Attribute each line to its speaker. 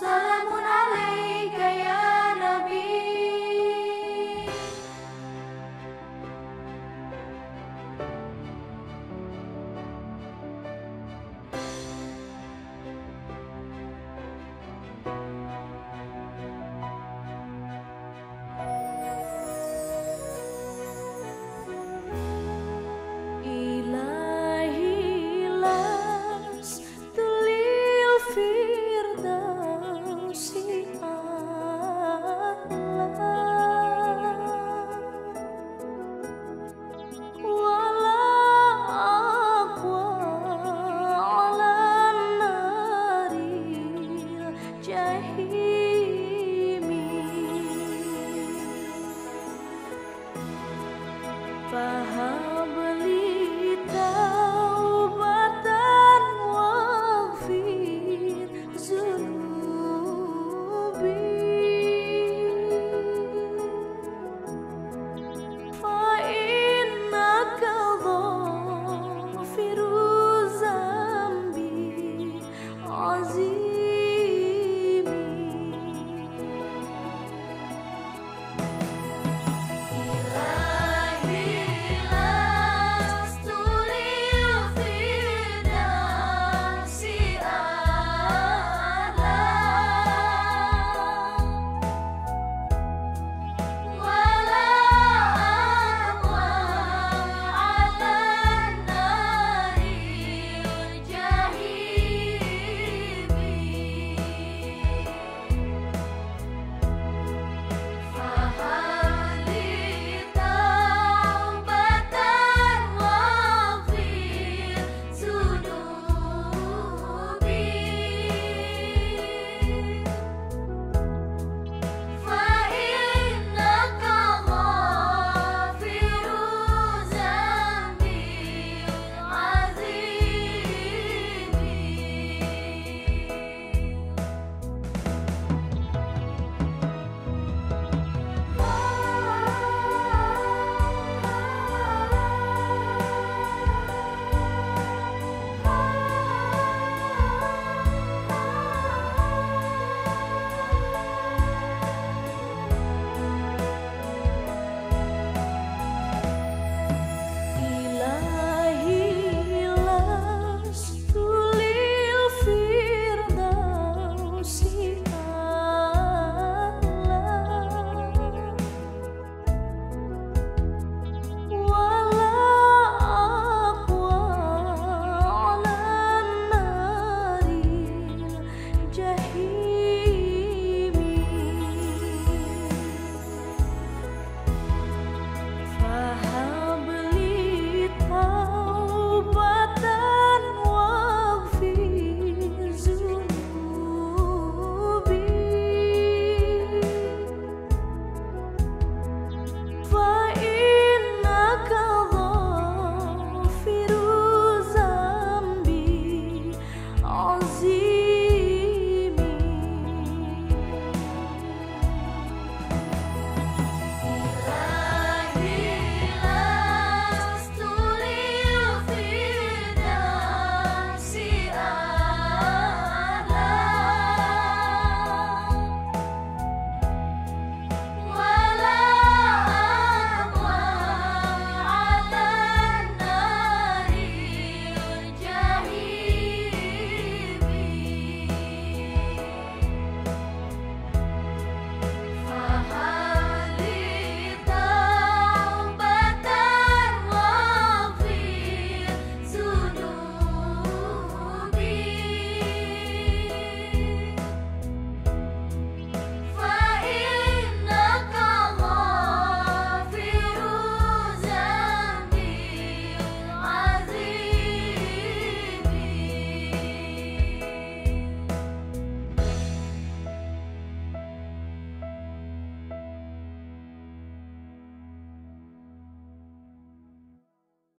Speaker 1: sun. Brasil.